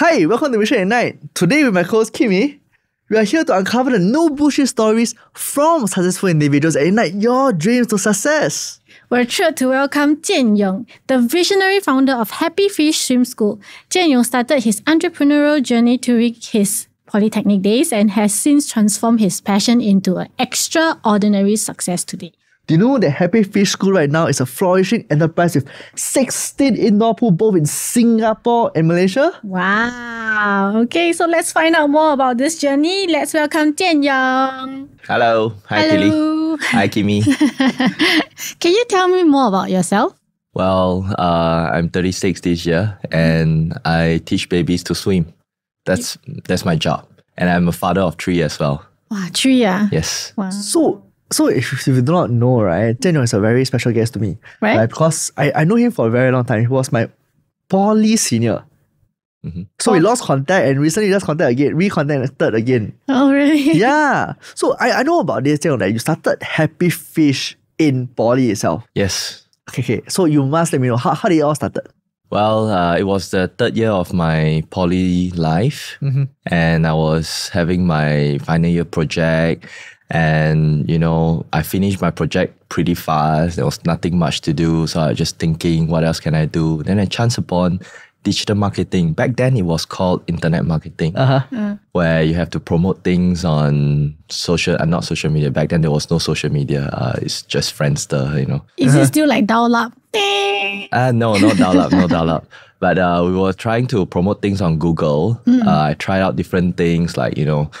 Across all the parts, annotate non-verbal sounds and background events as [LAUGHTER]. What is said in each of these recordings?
Hi, welcome to Mission at Night. Today with my co-host Kimmy, we are here to uncover the no bullshit stories from successful individuals and ignite your dreams to success. We're thrilled to welcome Jian Yong, the visionary founder of Happy Fish Swim School. Jian Yong started his entrepreneurial journey during his polytechnic days and has since transformed his passion into an extraordinary success today. Do you know that Happy Fish School right now is a flourishing enterprise with 16 indoor pools both in Singapore and Malaysia? Wow. Okay, so let's find out more about this journey. Let's welcome Jian Yong. Hello. Hi, Tilly. Hello. Hi, Kimmy. [LAUGHS] Can you tell me more about yourself? well, uh, I'm 36 this year and I teach babies to swim. That's that's my job. And I'm a father of three as well. Wow, three, yeah? Yes. Wow. So, so if, if you do not know, right, Jian Yong is a very special guest to me. Right? because I, I know him for a very long time. He was my poly senior. Mhm. So we Oh. lost contact and recently lost contact again, recontacted again. Oh, really? [LAUGHS] yeah. So I, I know about this thing that you started Happy Fish in poly itself. Yes. Okay, okay. So you must let me know how, how did it all started? Well, uh, it was the third year of my poly life, Mm-hmm. and I was having my final year project. And you know, I finished my project pretty fast. There was nothing much to do, so I was just thinking, what else can I do? Then I chanced upon digital marketing. Back then, it was called internet marketing. Uh-huh. where you have to promote things on social and not social media. Back then there was no social media. Uh, it's just Friendster, you know. Is it still like dial up? Uh, no, no dial up, no dial up. [LAUGHS] But uh, we were trying to promote things on Google. Uh, I tried out different things like, you know,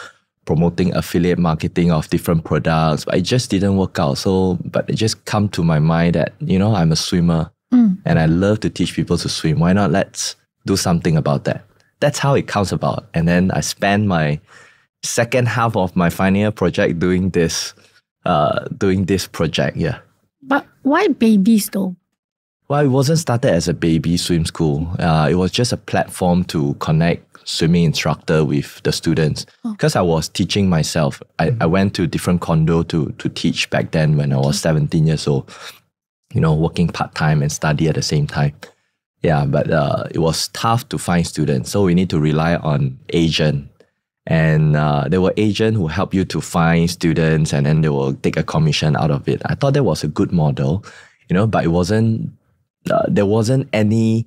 promoting affiliate marketing of different products, but it just didn't work out. So, but it just come to my mind that, you know, I'm a swimmer and I love to teach people to swim. Why not let's do something about that? That's how it comes about. And then I spent my second half of my final year project doing this, uh, doing this project. Yeah. But why babies though? Well, it wasn't started as a baby swim school. Uh, it was just a platform to connect swimming instructor with the students. Because I was teaching myself. I, I went to different condo to to teach back then when I was 17 years old. You know, working part-time and study at the same time. Yeah, but uh, it was tough to find students. So we need to rely on agent. And uh, there were agents who help you to find students and then they will take a commission out of it. I thought that was a good model, you know, but it wasn't uh, there wasn't any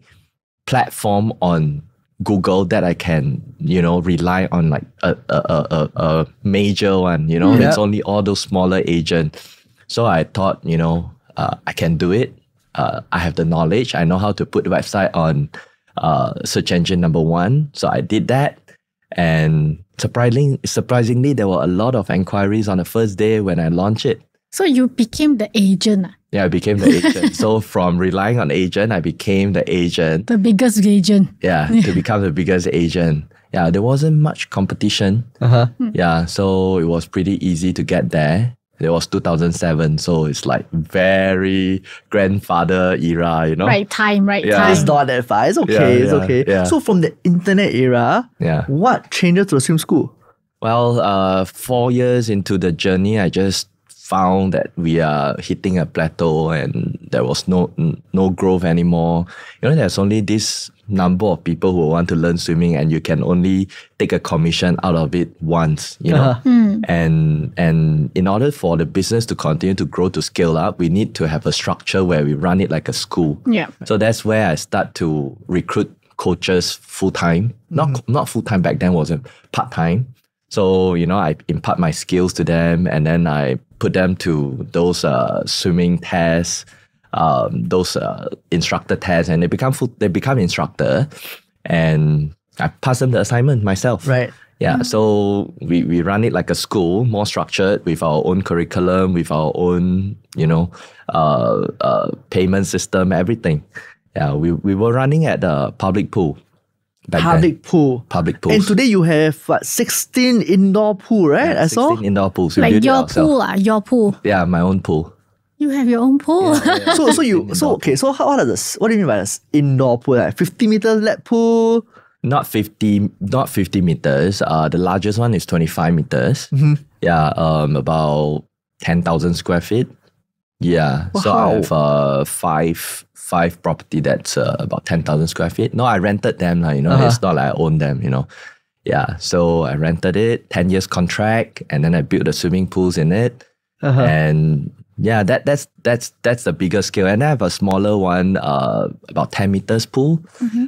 platform on Google that I can, you know, rely on like a, a, a, a, major one, you know, Mm. it's only all those smaller agents. So I thought, you know, uh, I can do it. Uh, I have the knowledge. I know how to put the website on uh, search engine number one. So I did that. And surprisingly, surprisingly, there were a lot of inquiries on the first day when I launched it. So you became the agent, ah, Yeah, I became the agent. so [LAUGHS] from relying on agent, I became the agent. the biggest agent. Yeah, to [LAUGHS] become the biggest agent. Yeah, there wasn't much competition. Uh-huh. Yeah, so it was pretty easy to get there. It was 2007, so it's like very grandfather era, you know? Right time, right Yeah. time. It's not that far. It's okay. Yeah, it's yeah, okay. yeah. So from the internet era, Yeah. what changes to the swim school? Well, uh, four years into the journey, I just found that we are hitting a plateau and there was no no growth anymore. You know, there's only this number of people who want to learn swimming, and you can only take a commission out of it once. You know, Uh-huh. and and in order for the business to continue to grow to scale up, we need to have a structure where we run it like a school. Yeah. So that's where I start to recruit coaches full time. Not not full time back then wasn't part time. So you know I impart my skills to them, and then I put them to those uh, swimming tests, um, those uh, instructor tests, and they become full, they become instructor, and I pass them the assignment myself. Right. Yeah, so we, we run it like a school, more structured with our own curriculum, with our own, you know, uh, uh, payment system, everything. Yeah, we, we were running at the public pool. Back then. Public pool. Public pools. And today you have what, 16 indoor pool, right? I saw. 16 indoor pools. We Like your pool, ah, your pool. Yeah, my own pool. You have your own pool. So, so you, so okay. So, how, what are the, what do you mean by this indoor pool? Like 50 meter lap pool? Not 50, not 50 meters. Uh, the largest one is 25 meters. Mm-hmm. Yeah, um, about 10,000 square feet. Yeah. So I have uh, five five property that's uh, about ten thousand square feet. No, I rented them. lah. you know, Uh-huh. it's not like I own them. You know. Yeah. So I rented it, ten years contract, and then I built the swimming pools in it, Uh-huh. and yeah, that that's that's that's the bigger scale. And I have a smaller one, uh, about ten meters pool.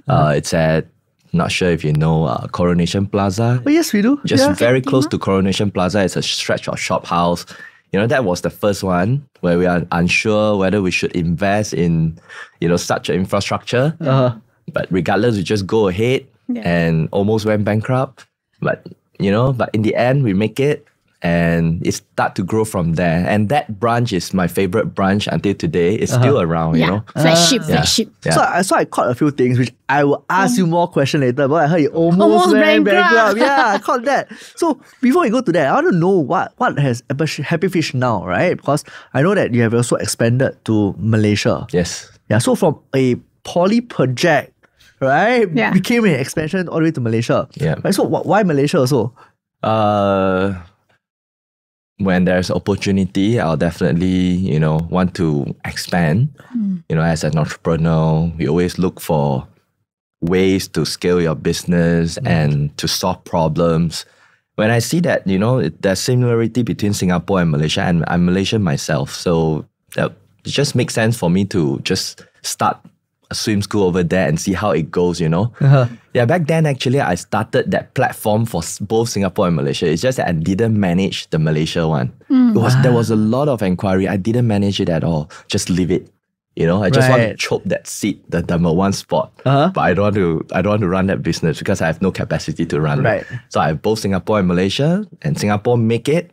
Uh, it's at not sure if you know uh, Coronation Plaza Oh, yes, we do. just yeah. very close to Coronation Plaza. It's a stretch of shop house. You know, that was the first one where we are unsure whether we should invest in, you know, such an infrastructure. Uh-huh. But regardless, we just go ahead Yeah. and almost went bankrupt. But you know, but in the end, we make it and it start to grow from there. And that branch is my favorite branch until today. It's still around, you know. flagship, Yeah. flagship. Yeah. So, I, so I caught a few things which I will ask you more question later. But I heard you almost, Almost went bankrupt. bankrupt. Yeah, [LAUGHS] I caught that. So before we go to that, I want to know what what has Happy- Happy Fish now, right? Because I know that you have also expanded to Malaysia. Yes. Yeah. So from a poly project, right, Yeah. became an expansion all the way to Malaysia. Yeah. Right. So wh- why Malaysia also? Uh, when there's opportunity, I'll definitely, you know, want to expand. Hmm. You know, as an entrepreneur, we always look for ways to scale your business hmm. and to solve problems. When I see that, you know, it, there's similarity between Singapore and Malaysia, and I'm Malaysian myself, so that it just makes sense for me to just start a swim school over there and see how it goes. You know, uh-huh. yeah, back then actually I started that platform for both Singapore and Malaysia. It's just that I didn't manage the Malaysia one. Mm. It was there was a ah. lot of inquiry. I didn't manage it at all. Just leave it. You know, I just want to Right. chope that seat, the number one spot. Uh-huh. But I don't want to. I don't want to run that business because I have no capacity to run. it. Right. So I have both Singapore and Malaysia, and Singapore make it.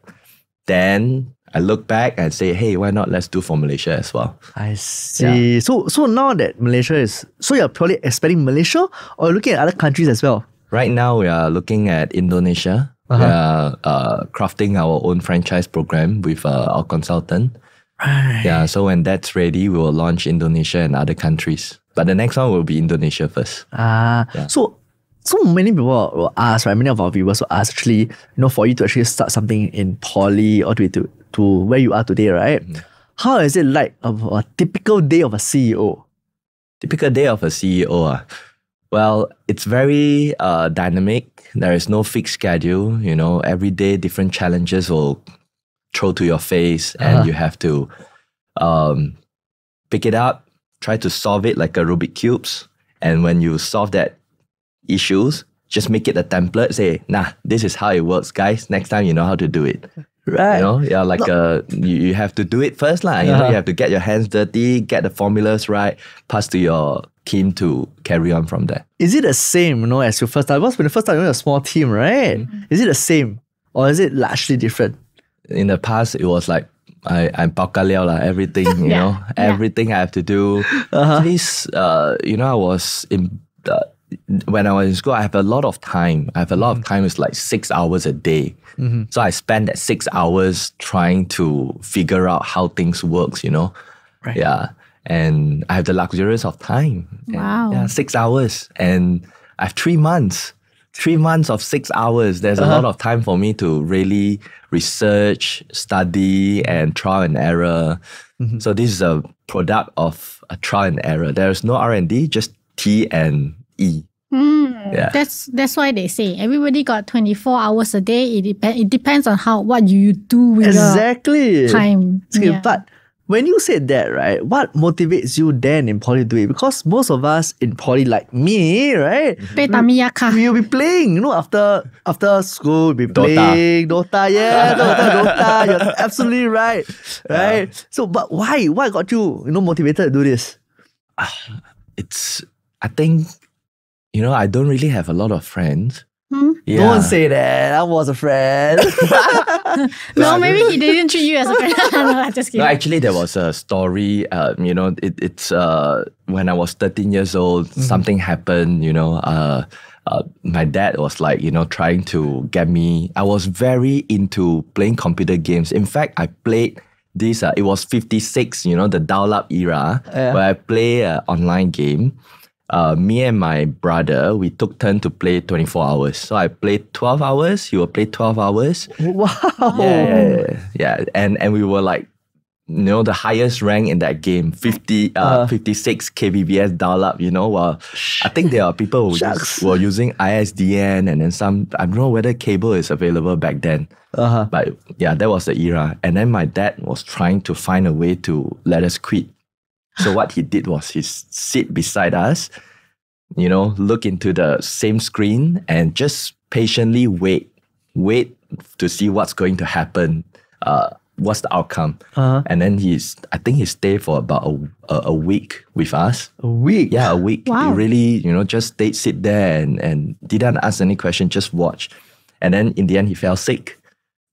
Then I look back and say, hey, why not? Let's do for Malaysia as well. I see. So so now that Malaysia is so you're purely expanding Malaysia or looking at other countries as well? Right now, we are looking at Indonesia. We are uh, crafting our own franchise program with uh, our consultant. Right. Yeah, so when that's ready, we will launch Indonesia and other countries. But the next one will be Indonesia first. Ah, so so many people will ask, right? Many of our viewers will ask actually, you know, for you to actually start something in poly or to to, to where you are today, right? How is it like a, a typical day of a CEO? Typical day of a CEO. ah. Well, it's very uh, dynamic. There is no fixed schedule. You know, every day different challenges will throw to your face, and Uh-huh. you have to um, pick it up, try to solve it like a Rubik cubes. And when you solve that issues, just make it a template. Say, nah, this is how it works, guys. Next time you know how to do it. Right. You know, yeah, like uh, you, you have to do it first, lah. You know, Uh-huh. you have to get your hands dirty, get the formulas right, pass to your team to carry on from there. Is it the same, you know, as your first time? Because when the first time you're a small team, right? Mm-hmm. Is it the same? Or is it largely different? In the past, it was like I I'm pao ka liao lah. Everything, you [LAUGHS] Yeah, know, yeah. everything I have to do. At least, uh, you know, I was in. Uh, when I was in school, I have a lot of time. I have a lot of mm-hmm. time. It's like six hours a day. Mm-hmm. So I spend that six hours trying to figure out how things works. You know, Right. Yeah, and I have the luxurious of time. And, Wow. yeah, six hours, and I have three months. Three months of six hours. There's a uh-huh. lot of time for me to really research, study, and trial and error. Mm-hmm. So this is a product of a trial and error. There is no R and D, just T and E. Mm, Yeah. That's that's why they say everybody got 24 hours a day. It depends it depends on how what you do with Exactly. the time. Okay, Yeah. But when you said that, right, what motivates you then in poly to do it? Because most of us in poly, like me, right, Play Tamiya we will be playing, you know, after after school, we'll be Dota. playing Dota, yeah, [LAUGHS] Dota, Dota. You're absolutely right, right. So, but why? Why got you, you know, motivated to do this? It's I think you know I don't really have a lot of friends. Hmm? Yeah. Don't say that. I was a friend. [LAUGHS] [LAUGHS] No, maybe he didn't treat you as a friend. [LAUGHS] no, I'm just No, actually, there was a story. Uh, you know, it, it's uh, when I was 13 years old, something happened. You know, uh, uh, my dad was like, you know, trying to get me. I was very into playing computer games. In fact, I played this. Uh, it was 56. You know, the dial-up era, Yeah. where I play an online game. Uh, me and my brother, we took turn to play 24 hours. So I played 12 hours. He will play 12 hours. wow. Yeah, yeah, yeah. And and we were like you know, the highest rank in that game, 50, uh, 56 kbps dial up, you know. Well, I think there are people who, who are using ISDN and then some, I don't know whether cable is available back then. Uh-huh. But yeah, that was the era. And then my dad was trying to find a way to let us quit. So what he did was he sit beside us, you know, look into the same screen and just patiently wait, wait to see what's going to happen. Uh, what's the outcome? Uh-huh. And then he's, I think he stayed for about a, a, a week with us. A week. Yeah, a week. Wow. He really, you know, just stayed, sit there and, and didn't ask any question, just watch. And then in the end, he fell sick.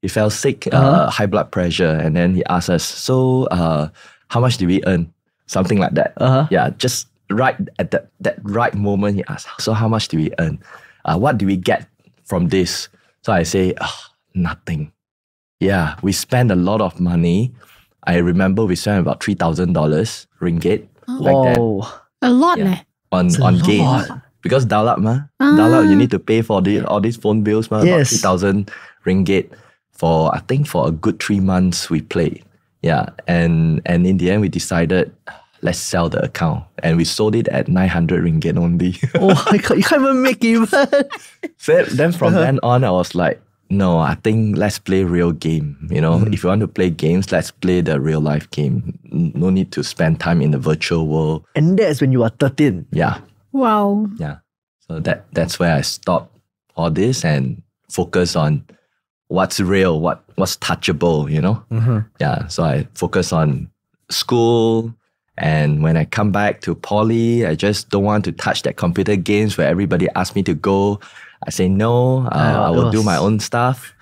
He fell sick, uh, high blood pressure. And then he asked us, so uh, how much did we earn? Something like that. Uh-huh. Yeah, just right at that, that right moment, he asked, so how much do we earn? Uh, what do we get from this? So I say, "Ah, nothing. Yeah, we spend a lot of money. I remember we spent about $3,000 ringgit back then Whoa. A lot Yeah. leh. on on games because dial up ma up you Ah. need to pay for the all these phone bills ma about Yes. three thousand ringgit for I think for a good three months we played yeah and and in the end we decided let's sell the account and we sold it at 900 ringgit only [LAUGHS] Oh, I can't, you can't even make even. so then from uh-huh. then on I was like no I think let's play real game you know mm-hmm. if you want to play games let's play the real life game no need to spend time in the virtual world and that's when you are 13. yeah Wow. Yeah. So that that's where I stopped all this and focus on what's real, what what's touchable, you know? Yeah. So I focus on school and when I come back to poly, I just don't want to touch that computer games where everybody asks me to go. I say no, uh, Ah, I will do my own stuff.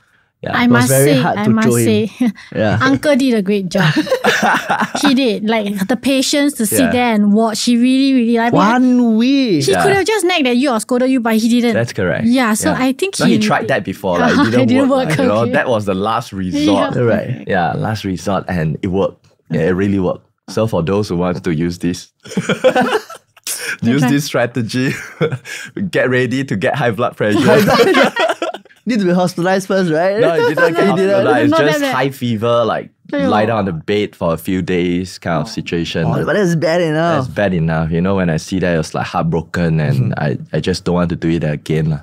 Yeah. I must say, I must say, [LAUGHS] Yeah. [LAUGHS] Uncle did a great job. [LAUGHS] he did. Like the patience to sit Yeah. there and watch. He really, really like One week. He could have just nagged at you or scolded you, but he didn't. That's correct. Yeah, so I think no, he he- tried that before. Like, It didn't, didn't work. work, like, you know, that was the last resort. Yeah. Right. Yeah, last resort, and it worked. Yeah, it really worked. So for those who want to use this, use Okay. this strategy. get ready to get high blood pressure. [LAUGHS] Need to be hospitalized first, right? no, it didn't get [LAUGHS] You didn't? hospitalized. Not Just high fever, like lie down on the bed for a few days, kind of situation. Oh, but that's bad enough. That's bad enough. You know, when I see that, it was like heartbroken, and [LAUGHS] I, I just don't want to do it again.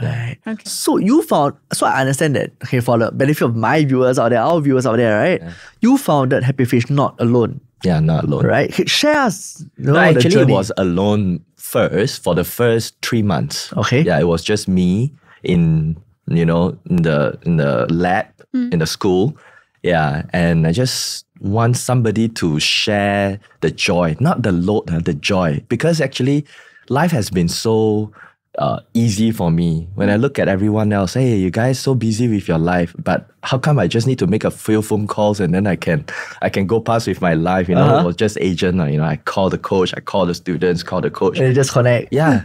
Right. Okay. So you found, so I understand that, okay, for the benefit of my viewers out there, our viewers out there, right? You founded Happy Fish not alone, Yeah, not alone. right? Okay, Share us, you know, No, the actually, it was alone first for the first three months. Okay. Yeah, it was just me in you know in the in the lab in the school. Yeah, and I just want somebody to share the joy, not the load, uh, the joy, because actually, life has been so. Uh, easy for me when I look at everyone else. Hey, you guys so busy with your life, but how come I just need to make a few phone calls and then I can, I can go past with my life? You know, Uh-huh. just agent. uh, You know, I call the coach, I call the students, call the coach. and you just connect. Yeah,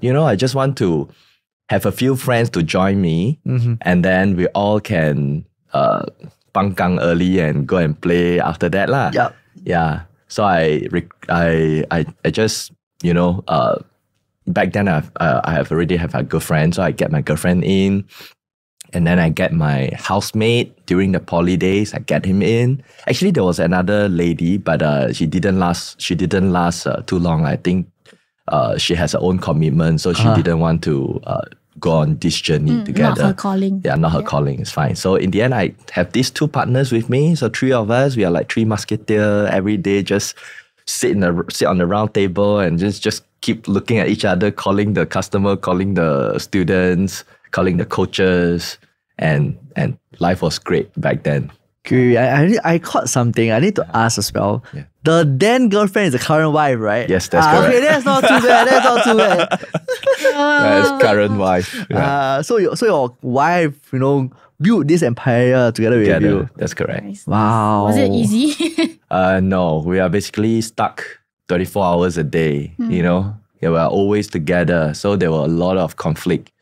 you know, I just want to have a few friends to join me, Mm-hmm. and then we all can uh, bang gang early and go and play after that lah. Yup. Yeah. So I I I I just you know uh back then I've, uh, I have already have a girlfriend, so I get my girlfriend in. And then I get my housemate during the poly days. I get him in. Actually, there was another lady, but uh, she didn't last. She didn't last uh, too long. I think uh, she has her own commitment, so she Uh-huh. didn't want to uh, go on this journey Mm, Not together. her calling. Yeah, not her calling. It's fine. So in the end, I have these two partners with me. So three of us, we are like three musketeer every day. Just sit in the sit on the round table and just just keep looking at each other, calling the customer, calling the students, calling the coaches, and and life was great back then. Okay, I, I, I caught something. I need to ask as well. Yeah. The then girlfriend is the current wife, right? Yes, that's ah, Okay, that's not too bad. That's not too bad. [LAUGHS] That's current wife. Yeah. Uh, so your so your wife, you know, built this empire together with Together. you. That's correct. Nice. Wow. Was it easy? [LAUGHS] Uh, no, we are basically stuck 24 hours a day, you know? Yeah, we're always together. So there were a lot of conflict.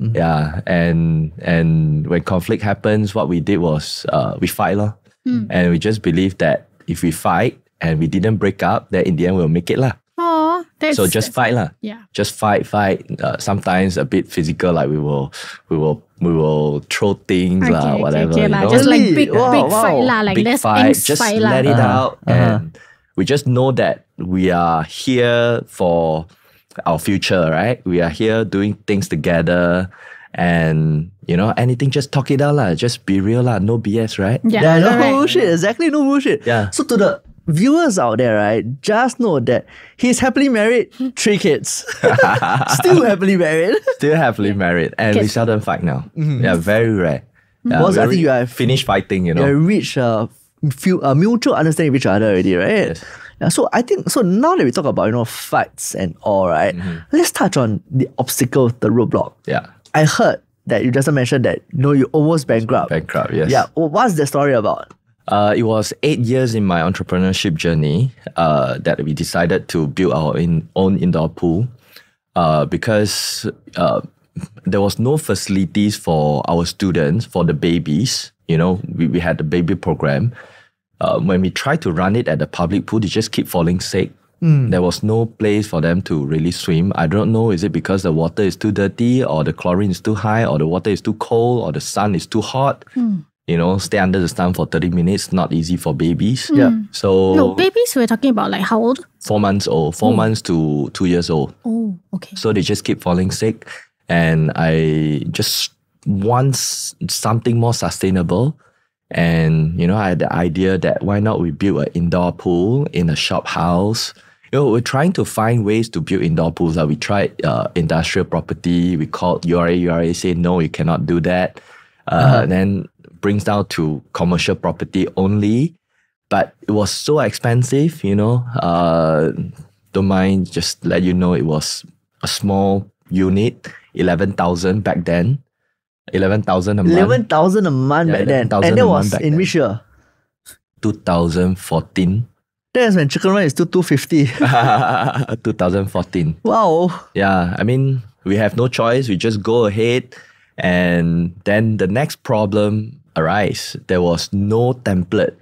Yeah. And and when conflict happens, what we did was uh, we fight. Lor. And we just believe that if we fight and we didn't break up, then in the end we'll make it. lah. Aw, That's- so just fight lah. Yeah. Just fight, fight. Uh, sometimes a bit physical, like we will, we will, we will throw things Okay, lah, okay, whatever. okay you lah. know? Just like big, Wow, big wow. fight lah. Like big let's fight. Just fight let lah. it Uh-huh, out, uh-huh. and we just know that we are here for our future, right? We are here doing things together, and you know, anything, just talk it out, lah. Just be real, lah. No BS, right? Yeah, Yeah, no correct. bullshit. Exactly, no bullshit. Yeah. So to the viewers out there, right, just know that he's happily married, three kids, [LAUGHS] still happily married. [LAUGHS] Still happily married, and we Kids. seldom fight now. Mm-hmm. Yeah, very rare. Mm-hmm. Yeah, Because we I think already you have- finished fighting. You know. You reach a few a mutual understanding of each other already, right? Yes. So I think so. Now that we talk about you know fights and all right, let's touch on the obstacle, the roadblock. Yeah. I heard that you just mentioned that you know you almost bankrupt. Bankrupt. Yes. Yeah, well, what's the story about? Uh, it was eight years in my entrepreneurship journey uh, that we decided to build our in, own indoor pool uh, because uh, there was no facilities for our students, for the babies. You know, we, we had the baby program. Uh, when we tried to run it at the public pool, they just keep falling sick. Hmm. There was no place for them to really swim. I don't know, is it because the water is too dirty, or the chlorine is too high, or the water is too cold, or the sun is too hot? Hmm. You know, stay under the sun for 30 minutes, not easy for babies. Hmm. Yeah. So, No, babies we're talking about like how old? four months old, four months to two years old. Oh, okay. So they just keep falling sick. And I just want something more sustainable. And, you know, I had the idea that why not we build an indoor pool in a shop house. You know, we're trying to find ways to build indoor pools. Like we tried uh, industrial property. We called URA. URA say, no, you cannot do that. Uh, Then brings down to commercial property only. But it was so expensive, you know. Uh, don't mind, just let you know it was a small unit, 11,000 back then. 11,000 a month. Eleven thousand a month Yeah, back then, and that was in which year? 2014. That's when chicken rice is still two fifty. [LAUGHS] 2014. wow. Yeah, I mean, we have no choice. We just go ahead. And then the next problem arise. There was no template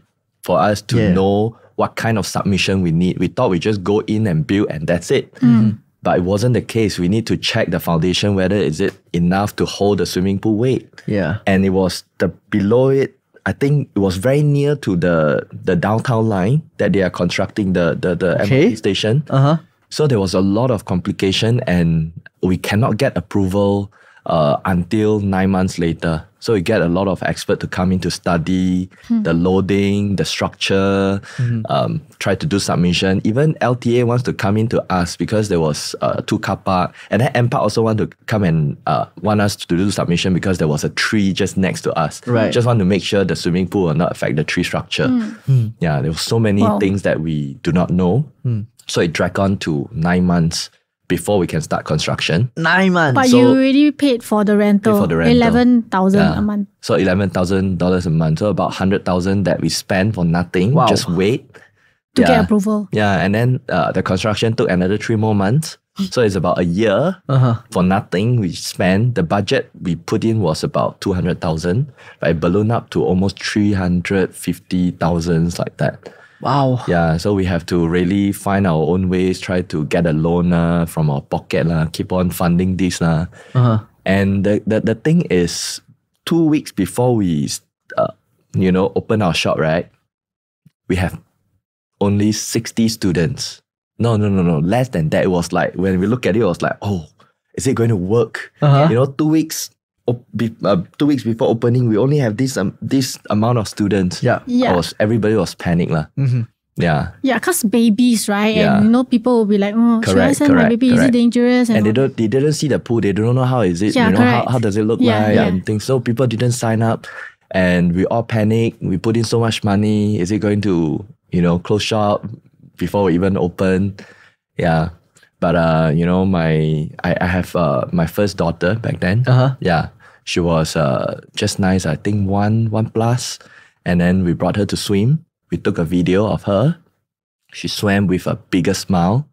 for us to Yeah. know what kind of submission we need. We thought we just go in and build and that's it. Mm-hmm. But it wasn't the case. We need to check the foundation whether is it enough to hold the swimming pool weight. Yeah. And it was the below it. I think it was very near to the the downtown line that they are constructing the the, the Okay. MRT station. Uh huh. So there was a lot of complication, and we cannot get approval uh, until nine months later. So we get a lot of expert to come in to study the loading, the structure, um, try to do submission. Even LTA wants to come in to us because there was uh, two car park, and then NPark also want to come and uh, want us to do submission because there was a tree just next to us. Right. Just want to make sure the swimming pool will not affect the tree structure. Yeah, there were so many Wow. things that we do not know. So it dragged on to nine months before we can start construction. Nine months. But So- you already paid for the rental, for the rental. eleven thousand Yeah. a month. So eleven thousand dollars a month. So about hundred thousand that we spend for nothing. Wow. Just wait. To yeah. get approval. Yeah, and then uh, the construction took another three more months. So it's about a year uh huh. for nothing. We spent the budget we put in was about two hundred thousand, but it ballooned up to almost three hundred fifty thousands like that. Wow. Yeah, so we have to really find our own ways, try to get a loan uh, from our pocket, lah, keep on funding this. Uh huh. And the, the, the thing is, two weeks before we, uh, you know, open our shop, right? We have only 60 students. No, no, no, no, less than that. It was like, when we look at it, it was like, oh, is it going to work? Uh-huh. You know, two weeks, op- be, uh, two weeks before opening, we only have this um, this amount of students. Yeah. Yeah. I was everybody was panicked lah. Mhm. Yeah, Yeah, cause babies, right? Yeah. And you know, people will be like, oh, should I Correct, send my correct, baby? Is it dangerous? and they don't they didn't see the pool. They don't know how is it. Yeah, you know how, how does it look Yeah, like yeah. and things. So people didn't sign up, and we all panicked. We put in so much money. Is it going to you know close shop before we even open? Yeah, but uh, you know my I, I have uh my first daughter back then. Uh-huh. Yeah, she was uh just nice. I think one one plus, and then we brought her to swim. We took a video of her. She swam with a bigger smile,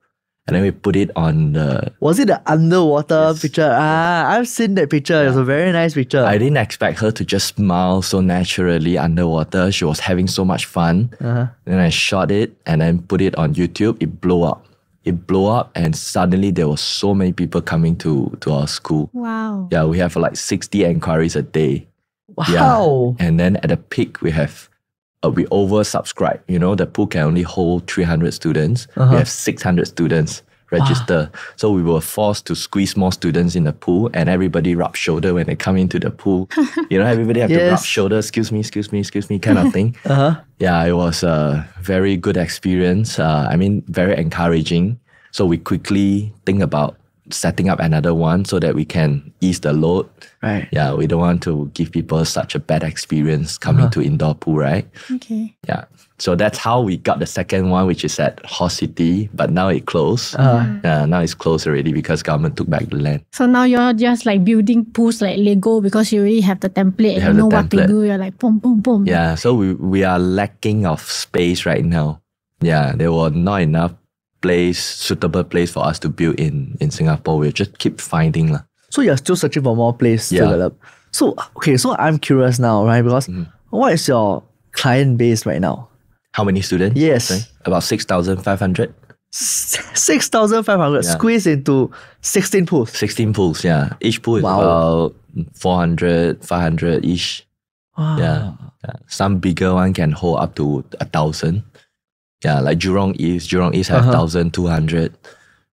and then we put it on the Was it the underwater Yes. picture? Ah, I've seen that picture. It's a very nice picture. I didn't expect her to just smile so naturally underwater. She was having so much fun. uh-huh. Then I shot it and then put it on YouTube. It blew up it blew up, and suddenly there were so many people coming to to our school. Wow. Yeah, we have like sixty inquiries a day. Wow. And then at the peak, we have uh, we oversubscribe. You know, the pool can only hold 300 students. Uh-huh. We have 600 students register. So we were forced to squeeze more students in the pool, and everybody rub shoulder when they come into the pool. [LAUGHS] you know, everybody have to rub shoulder. Excuse me, excuse me, excuse me, kind of thing. [LAUGHS] Uh-huh. Yeah, it was a very good experience. Uh, I mean, very encouraging. So we quickly think about setting up another one so that we can ease the load. Right. Yeah, we don't want to give people such a bad experience coming to indoor pool, right? Okay. Yeah. So that's how we got the second one, which is at Horse City, but now it closed. Uh, Yeah, now it's closed already because government took back the land. So now you're just like building pools like Lego because you already have the template and you know what to do. You're like boom, boom, boom. Yeah, so we, we are lacking of space right now. Yeah, there were not enough place, suitable place for us to build in in Singapore. We'll just keep finding lah. so you're still searching for more place to Yeah. develop. So okay, so I'm curious now, right? Because Mm-hmm. what is your client base right now? How many students? Yes. About six thousand five hundred. Six thousand five hundred Yeah. squeezed into sixteen pools. 16 pools, yeah. Each pool is Wow. about 400, 500 ish. Wow. Yeah. yeah. Some bigger one can hold up to a thousand. Yeah, like Jurong East. Jurong East have Uh-huh. 1,200.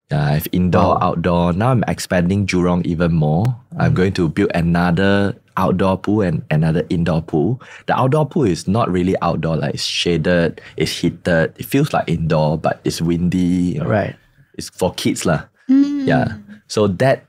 Yeah, I have indoor, Wow. outdoor. Now I'm expanding Jurong even more. Mm. I'm going to build another outdoor pool and another indoor pool. The outdoor pool is not really outdoor, like it's shaded, it's heated. It feels like indoor, but it's windy. you know. Right. It's for kids lah. Mm. Yeah. So that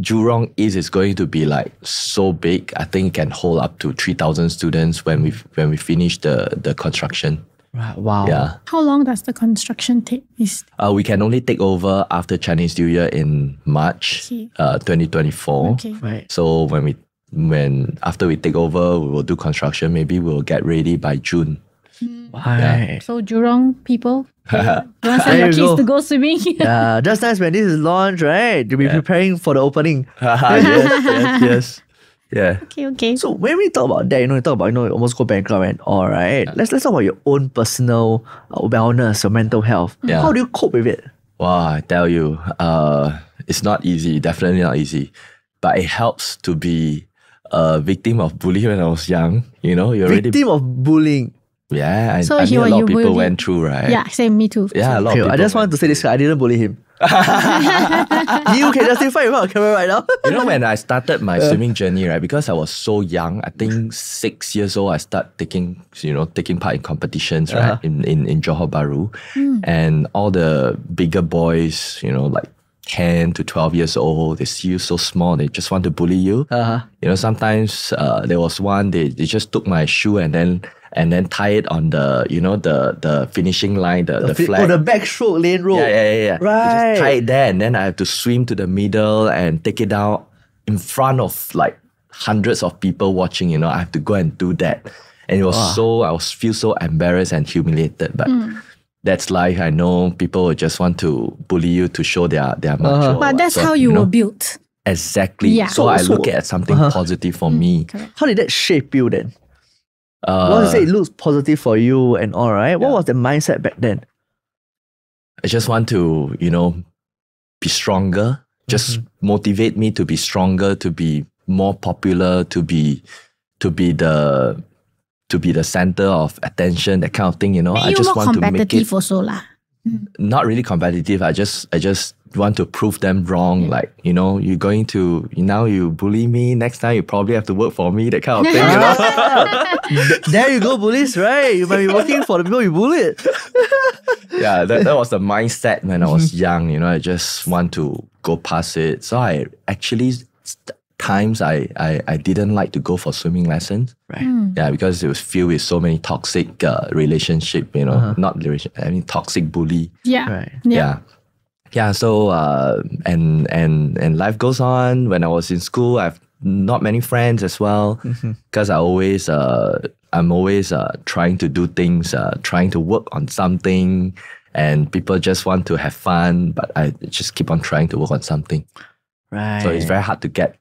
Jurong East is going to be like so big. I think it can hold up to three thousand students when we when we finish the the construction. Right. Wow. Yeah. How long does the construction take? Is Uh, we can only take over after Chinese New Year in March, Okay. uh, 2024. okay. Right. So when we when after we take over, we will do construction. Maybe we'll get ready by June. Right. So Jurong people, [LAUGHS] you want to There send your kids go. to go swimming? [LAUGHS] Yeah, just nice when this is launched, right? To be Yeah. preparing for the opening. [LAUGHS] yes, yes, yes. Yeah. okay, okay. So when we talk about that, you know, you talk about you know, you almost go bankrupt and all right. Let's let's talk about your own personal uh, wellness, your mental health. Yeah. How do you cope with it? Wow, I tell you, uh, it's not easy. Definitely not easy, but it helps to be a victim of bullying when I was young. You know, you already Victim of bullying. yeah. I, So I mean, a lot you of people bullied- went through, right? yeah, same me too. yeah. A lot Okay, of I just wanted to say this. I didn't bully him. [LAUGHS] you can justify in front of camera right now. you know, when I started my swimming journey, right, because I was so young, I think six years old, I start taking, you know, taking part in competitions, right, Uh-huh. in, in, in Johor Bahru. And all the bigger boys, you know, like 10 to 12 years old, they see you so small, they just want to bully you. Uh-huh. You know, sometimes uh, there was one, they, they just took my shoe and then and then tie it on the, you know, the the finishing line, the, the, fi- flag. oh, the backstroke lane road. Yeah, yeah, yeah, yeah. They Right. just tie it there, and then I have to swim to the middle and take it down in front of like hundreds of people watching. You know, I have to go and do that, and it was so I was feel so embarrassed and humiliated. But that's life. I know people will just want to bully you to show their their Uh-huh. But that's what, how you know? were built. exactly. Yeah. So, So- I look at something uh-huh. positive for me. Correct. How did that shape you then? Uh, Once you say it looks positive for you and all right, what was the mindset back then? I just want to, you know, be stronger. Just Mm-hmm. motivate me to be stronger, to be more popular, to be to be the to be the center of attention, that kind of thing, you know. Make I you just more want to make it competitive also lah. not really competitive. I just I just want to prove them wrong. Like, you know, you're going to now you bully me, next time you probably have to work for me, that kind of thing, you know. [LAUGHS] there you go, bullies, right? You might be working for the people you bullied. yeah, that, that was the [LAUGHS] mindset when I was mm-hmm. young. You know, I just want to go past it. So I actually times I, I I didn't like to go for swimming lessons. Right. Hmm. Yeah, because it was filled with so many toxic uh, relationship. You know, uh-huh. not relation. I mean, toxic bully. Yeah. Right. Yeah. Yeah. Yeah, so uh, and and and life goes on. When I was in school, I've not many friends as well because I always uh, I'm always uh, trying to do things, uh, trying to work on something, and people just want to have fun, but I just keep on trying to work on something. Right. So it's very hard to get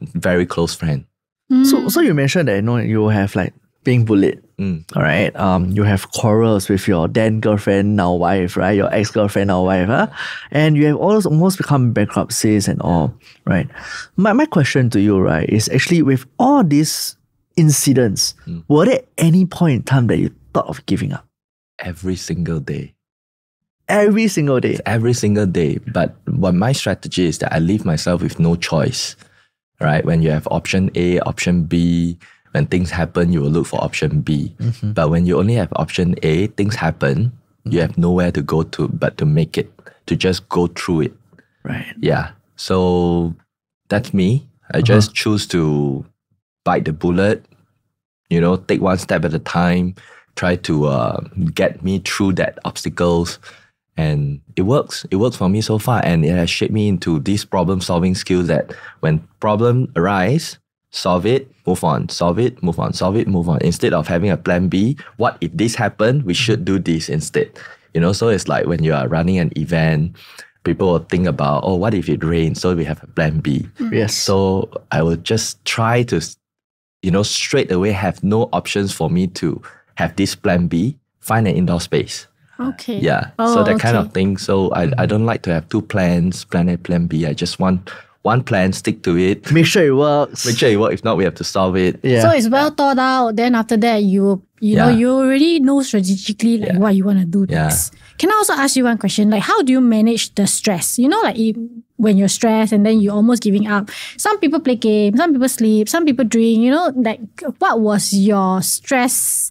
very close friend. So, so you mentioned that you know you have like being bullied. Mm. All right. Um, you have quarrels with your then girlfriend, now wife, right? Your ex girlfriend, now wife, huh? And you have almost almost become bankruptcies and all, right? My my question to you, right, is actually with all these incidents, were there any point in time that you thought of giving up? Every single day. Every single day. every single day. But what my strategy is that I leave myself with no choice. Right? When you have option A, option B, when things happen, you will look for option B. But when you only have option A, things happen, you have nowhere to go to but to make it, to just go through it. Right. Yeah. So that's me. I just choose to bite the bullet, you know, take one step at a time, try to uh, get me through that obstacles. And it works. It works for me so far. And it has shaped me into these problem solving skills that when problem arise, solve it, move on, solve it, move on, solve it, move on. Instead of having a plan B, what if this happened? We should do this instead. You know, so it's like when you are running an event, people will think about, oh, what if it rains? So we have a plan B. Mm. Yes. So I will just try to, you know, straight away have no options for me to have this plan B, find an indoor space. Okay. Yeah. Oh, so that oh, kind of thing. So I, I don't like to have two plans, plan A, plan B. I just want one plan, stick to it. [LAUGHS] Make sure it works. Make sure it works. If not, we have to solve it. Yeah. So it's well thought out. Then after that, you you know you already know strategically like Yeah. what you want to do Yeah. next. Can I also ask you one question? Like, how do you manage the stress? You know, like if, when you're stressed and then you're almost giving up. Some people play games, some people sleep, some people drink. You know, like what was your stress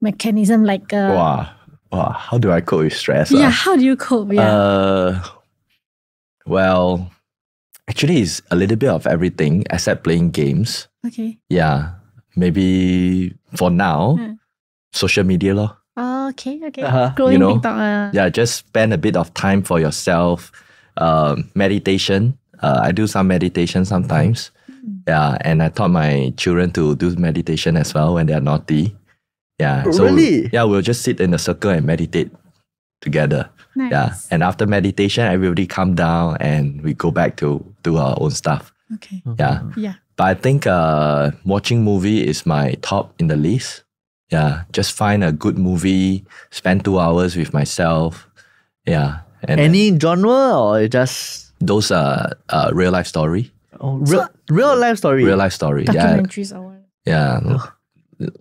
mechanism? Like, uh, Wow. Wow. How do I cope with stress? yeah, ah? how do you cope? Yeah. Uh, well, actually, it's a little bit of everything except playing games. okay. Yeah. Maybe for now, Yeah. social media. Lor. Oh, okay. Okay. Uh-huh. Growing You know, TikTok. Uh, Yeah, just spend a bit of time for yourself. Um, meditation. Uh, I do some meditation sometimes. Yeah, and I taught my children to do meditation as well when they are naughty. Yeah. So Really? yeah, we'll just sit in a circle and meditate together. Nice. Yeah. And after meditation, everybody calm down and we go back to do our own stuff. Okay. Yeah. Yeah. But I think uh, watching movie is my top in the list. Yeah. Just find a good movie, spend two hours with myself. Yeah. And Any genre or just those are uh, real life story. oh, real, real life story? Real life story. Yeah. Documentaries or what? Yeah.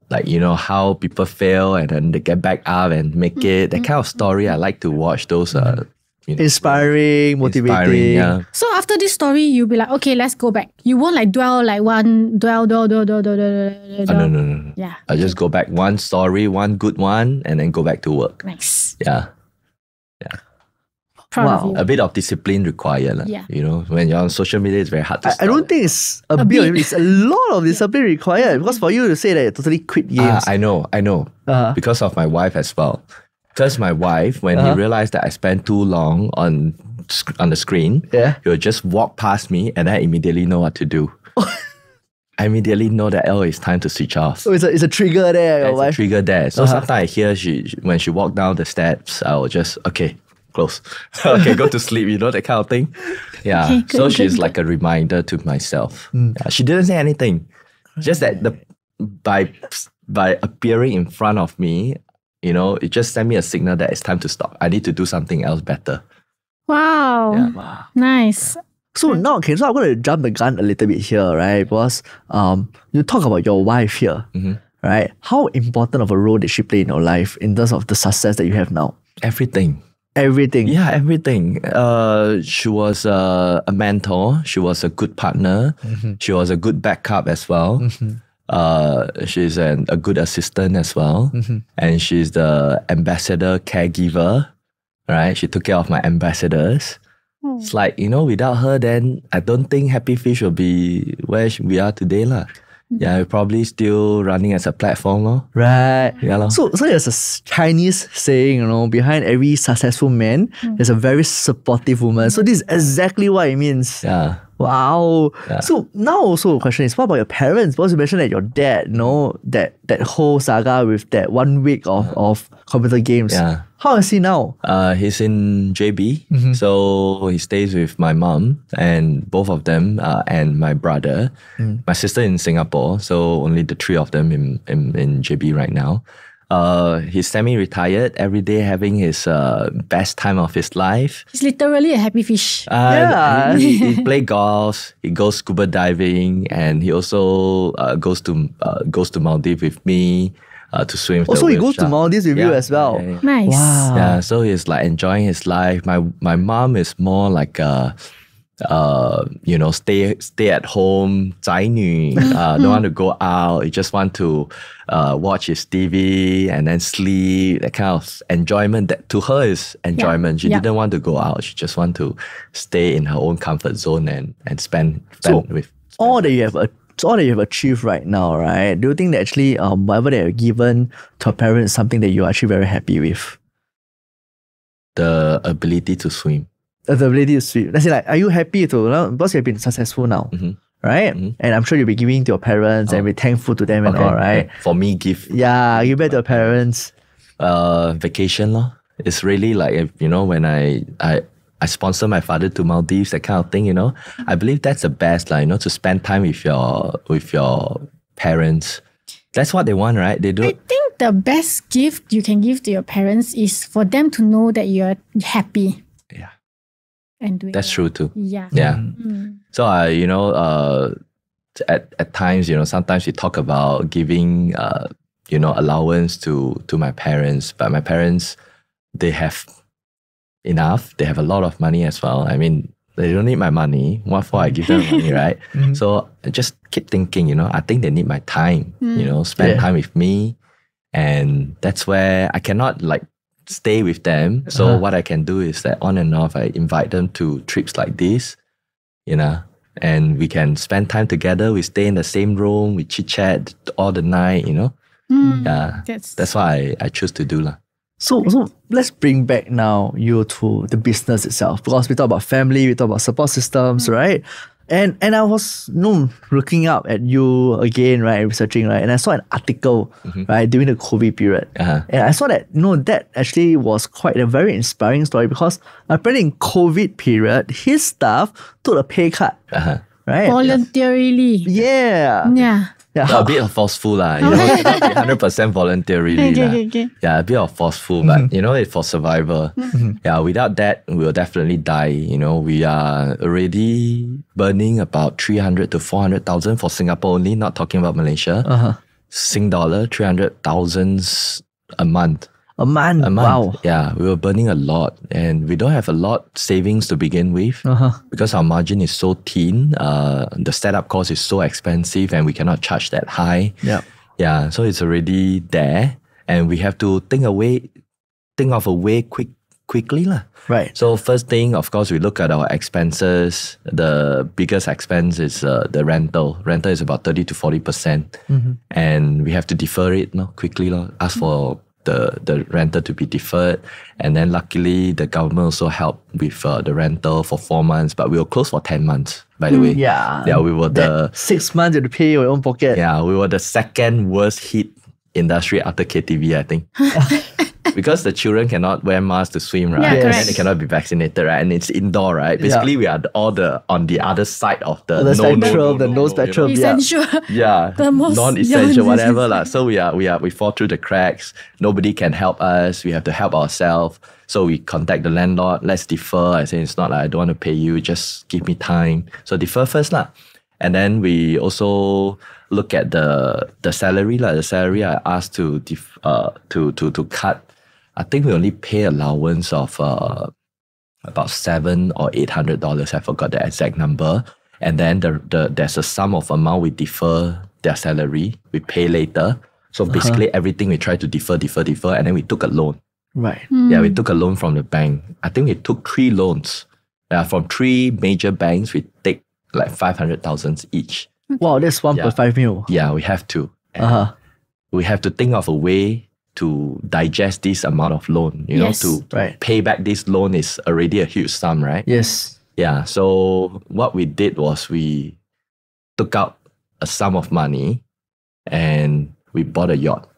Like, you know, how people fail and then they get back up and make mm, it. That mm, kind of story. Mm. I like to watch those uh, you know, Inspiring, motivating. inspiring. Yeah. So after this story, you'll be like, okay, let's go back. You won't like dwell like one dwell, dwell, dwell, dwell, dwell, dwell, dwell, Oh, dwell. no, no, no, no. Yeah. I just go back one story, one good one, and then go back to work. Nice. Yeah. Proud Wow. of you. A bit of discipline required. lah. Yeah. You know, when you're on social media, it's very hard to I, I don't think it's a, A bit, bit. it's a lot of [LAUGHS] discipline required because for you to say that you totally quit Ah, games. I know, I know. Uh-huh. Because of my wife as well. Because my wife, when Uh-huh. he realized that I spent too long on sc- on the screen, Yeah. he would just walk past me and I immediately know what to do. [LAUGHS] I immediately know that oh, it's time to switch off. so it's a, it's a trigger there, your There's a trigger there. So Uh-huh. sometimes I hear she she- when she walk down the steps, I will just okay, close. [LAUGHS] okay, go to sleep. You know that kind of thing. [LAUGHS] Yeah. Okay, so good, she's good, like a reminder to myself. Hmm. Yeah, she didn't say anything. Just that the by by appearing in front of me, you know, it just sent me a signal that it's time to stop. I need to do something else better. Wow. Yeah. wow. Nice. So now, okay, so I'm going to jump the gun a little bit here, right? Because um, you talk about your wife here, Mhm. right? How important of a role did she play in your life in terms of the success that you have now? Everything. Everything. Yeah, everything. Uh, she was uh, a mentor. She was a good partner. She was a good backup as well. Uh, she's an, a good assistant as well, and she's the ambassador caregiver. Right, she took care of my ambassadors. Oh. It's like you know, without her, then I don't think Happy Fish will be where we are today, lah. Yeah, we're probably still running as a platform, lor. Right. Yeah, lor. So, so there's a Chinese saying, you know, behind every successful man, hmm. there's a very supportive woman. So this is exactly what it means. Yeah. Wow. So now also the question is, what about your parents? Because you mentioned that your dad, you know, that that whole saga with that one week of, of computer games. Yeah. How is he now? Uh, he's in JB, Mm-hmm. so he stays with my mom and both of them, uh, and my brother, Mm. my sister in Singapore. So only the three of them in in, in JB right now. Uh, he's semi-retired, every day having his uh, best time of his life. He's literally a happy fish. Uh, Yeah. he, he play golf. He goes scuba diving, and he also uh, goes to uh, goes to Maldives with me uh, to swim. with the Also, he whale goes to. Maldives with you as well. yeah, yeah. Nice. Wow. Yeah, so he's like enjoying his life. My my mom is more like a, uh, you know, stay stay at home, 宅女, uh, don't want to go out. He just want to uh, watch his TV and then sleep. That kind of enjoyment that to her is enjoyment. She Yeah. didn't want to go out. She just want to stay in her own comfort zone and and spend spend So, with. all that you have a so all that you have achieved right now, right? Do you think that actually um whatever that you've given to a parent is something that you're actually very happy with? The ability to swim. Uh, The ability is swim. Let's say like, are you happy to you know, because you've been successful now, Mhm. right? And I'm sure you'll be giving to your parents and be thankful to them and all, right? For me, give Yeah, give back to your parents. uh vacation lor. It's really like if, you know when I I I sponsor my father to Maldives that kind of thing. You know, I believe that's the best like you know to spend time with your with your parents. That's what they want, right? They do. I think the best gift you can give to your parents is for them to know that you're happy Yeah, and doing that's well. true too. Yeah. Yeah. Mm. So I, you know, uh, at at times, you know, sometimes we talk about giving, uh, you know, allowance to to my parents, but my parents, they have enough. They have a lot of money as well. I mean, they don't need my money. What for? I give them [LAUGHS] money, right? So I just keep thinking, you know, I think they need my time. You know, spend Yeah. time with me, and that's where I cannot like stay with them. So Uh-huh. what I can do is that on and off, I invite them to trips like this you know, and we can spend time together. We stay in the same room, we chit chat all the night, you know. Mm. Yeah, That's, that's what I, I choose to do. lah. So, so let's bring back now you to the business itself because we talk about family, we talk about support systems, right? And and I was you know, looking up at you again, right, researching, right, and I saw an article, right, during the COVID period, Uh-huh. and I saw that you know that actually was quite a very inspiring story because apparently in COVID period, his staff took a pay cut, Uh-huh. right? voluntarily. Yeah, Yeah. Yeah. A How, bit of forceful, lah. You [LAUGHS] know, it cannot be hundred percent voluntarily, Okay, lah. okay, okay. Yeah, a bit of forceful, but you know, it's for survival. Yeah, without that, we'll definitely die. You know, we are already burning about three hundred to four hundred thousand for Singapore only. Not talking about Malaysia. uh-huh. Sing dollar, three hundred thousands a month. A month. A month. Wow. Yeah, we were burning a lot, and we don't have a lot savings to begin with Uh-huh. because our margin is so thin. Uh, the setup cost is so expensive, and we cannot charge that high. Yeah. Yeah, so it's already there, and we have to think away, think of a way quick, quickly lah. Right. So first thing, of course, we look at our expenses. The biggest expense is uh, the rental. Rental is about thirty to forty percent, and we have to defer it no quickly. No, ask for the the rental to be deferred, and then luckily the government also helped with uh, the rental for four months, but we were closed for ten months. By the way, Yeah. yeah, we were the six months you have to pay your own pocket. yeah, we were the second worst hit industry after KTV, I think. [LAUGHS] because the children cannot wear masks to swim, right? Yeah, and correct. then they cannot be vaccinated, right? And it's indoor, right? Basically, we are the- all the on the other side of the, The no, no, spectrum, no, the no, no, no spectrum, you know? essential, Yeah, [LAUGHS] The most- non-essential, whatever lah. So we are, we are, we fall through the cracks. Nobody can help us. We have to help ourselves. So we contact the landlord. Let's defer. I say it's not like I don't want to pay you. Just give me time. So defer first lah. And then we also look at the the salary lah. The salary I asked to def, uh to to to cut. I think we only pay allowance of uh about seven or eight hundred dollars. I forgot the exact number. And then the, the there's a sum of amount we defer their salary, we pay later. So basically everything we try to defer, defer, defer, and then we took a loan. Right. Yeah, we took a loan from the bank. I think we took three loans. Yeah, from three major banks, we take like five hundred thousands each. Wow, that's 1.5 mil. Yeah, we have to. Uh-huh. we have to think of a way to digest this amount of loan. You Yes. know, to Right. pay back this loan is already a huge sum, right? Yes. Yeah. So what we did was we took out a sum of money and we bought a yacht.